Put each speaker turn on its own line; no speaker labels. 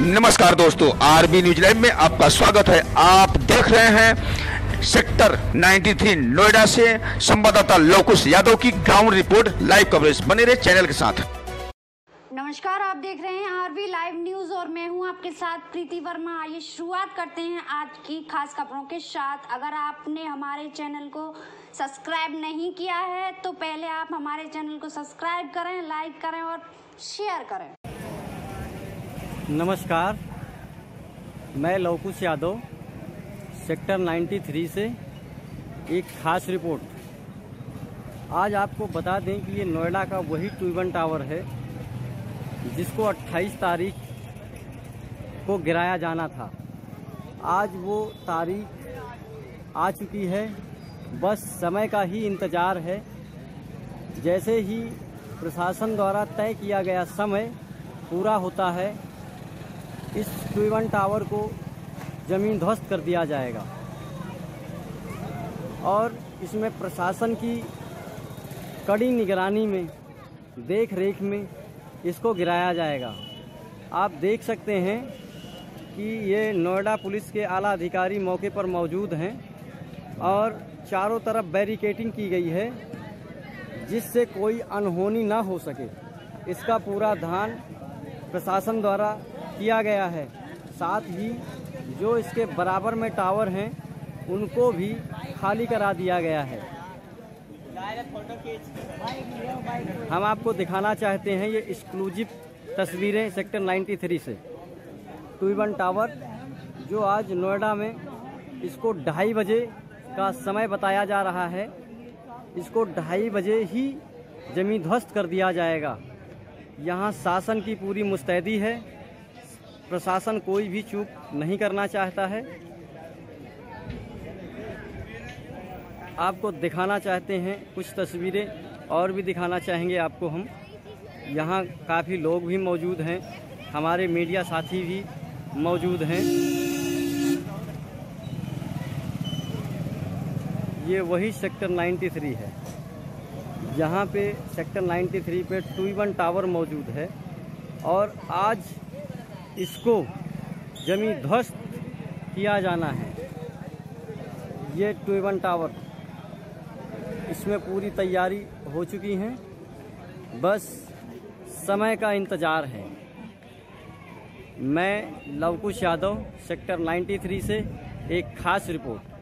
नमस्कार दोस्तों, RB news live में आपका स्वागत है। आप देख रहे हैं सेक्टर 93 नोएडा से संवाददाता लोकुश यादव की ग्राउंड रिपोर्ट, लाइव कवरेज बने रहे चैनल के साथ।
नमस्कार, आप देख रहे हैं आरबी लाइव न्यूज़ और मैं हूँ आपके साथ प्रीति वर्मा। आइए शुरुआत करते हैं आज की खास खबरों के साथ। अगर आपने हमारे चैनल को सब्सक्राइब नहीं किया है तो पहले आप हमारे चैनल को सब्सक्राइब करें, लाइक करें और शेयर करें।
नमस्कार। मैं लवकुश यादव, सेक्टर 93 से एक खास रिपोर्ट। आज आपको बता दें कि ये नोएडा का वही ट्यूबन टावर है, जिसको 28 तारीख को गिराया जाना था। आज वो तारीख आ चुकी है। बस समय का ही इंतज़ार है। जैसे ही प्रशासन द्वारा तय किया गया समय पूरा होता है इस ट्यूबन टावर को ज़मीन ध्वस्त कर दिया जाएगा। और इसमें प्रशासन की कड़ी निगरानी में देख रेख में इसको गिराया जाएगा। आप देख सकते हैं कि ये नोएडा पुलिस के आला अधिकारी मौके पर मौजूद हैं और चारों तरफ़ बैरिकेटिंग की गई है, जिससे कोई अनहोनी ना हो सके। इसका पूरा ध्यान प्रशासन द्वारा किया गया है। साथ ही जो इसके बराबर में टावर हैं, उनको भी खाली करा दिया गया है। हम आपको दिखाना चाहते हैं ये एक्सक्लूसिव तस्वीरें सेक्टर 93 से। टूबन टावर जो आज नोएडा में इसको ढाई बजे का समय बताया जा रहा है। इसको ढाई बजे ही ज़मीन ध्वस्त कर दिया जाएगा। यहाँ शासन की पूरी मुस्तैदी है। प्रशासन कोई भी चूक नहीं करना चाहता है। आपको दिखाना चाहते हैं, कुछ तस्वीरें और भी दिखाना चाहेंगे आपको हम। यहाँ काफ़ी लोग भी मौजूद हैं, हमारे मीडिया साथी भी मौजूद हैं। ये वही सेक्टर 93 है। जहाँ पे सेक्टर 93 पे टूबन टावर मौजूद है और आज इसको जमी ध्वस्त किया जाना है। ये ट्वेबन टावर। इसमें पूरी तैयारी हो चुकी है। बस समय का इंतज़ार है। मैं लवकुश यादव, सेक्टर 93 से एक खास रिपोर्ट।